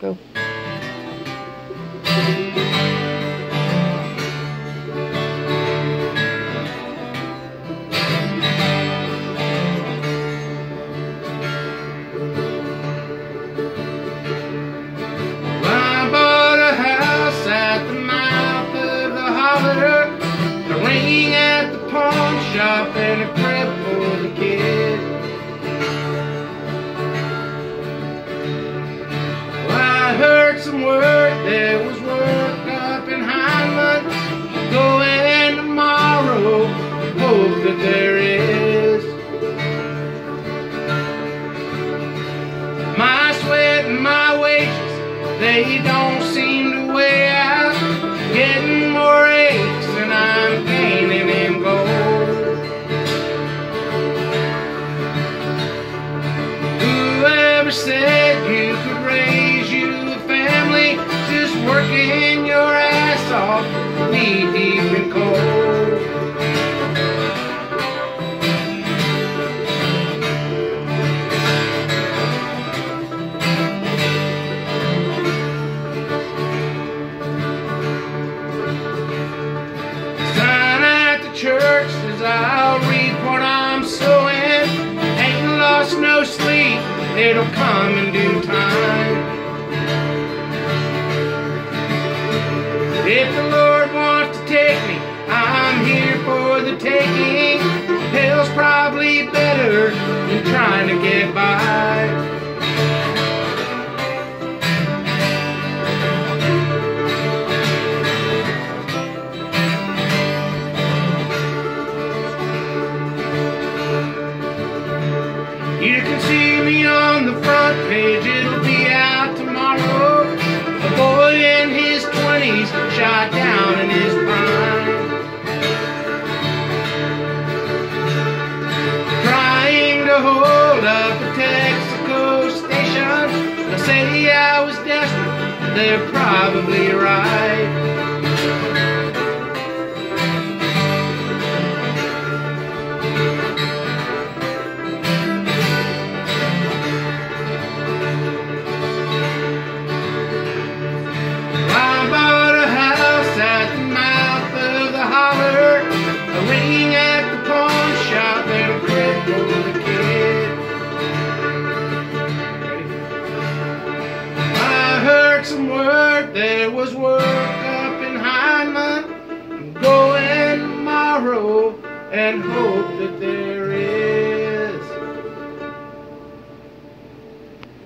Go. Some word there was work up in Hyman. Go in tomorrow, hope that there is. My sweat and my wages, they don't seem to weigh out. Getting more aches than I'm gaining in gold. Whoever said you could raise Sign at the church says I'll reap what I'm sowing. Ain't lost no sleep, it'll come in due time. If the Lord wants to take me, I'm here for the taking. Hell's probably better than trying to get by. Texaco station. They say I was desperate, they're probably right. There was work up in. I'm going tomorrow and hope that there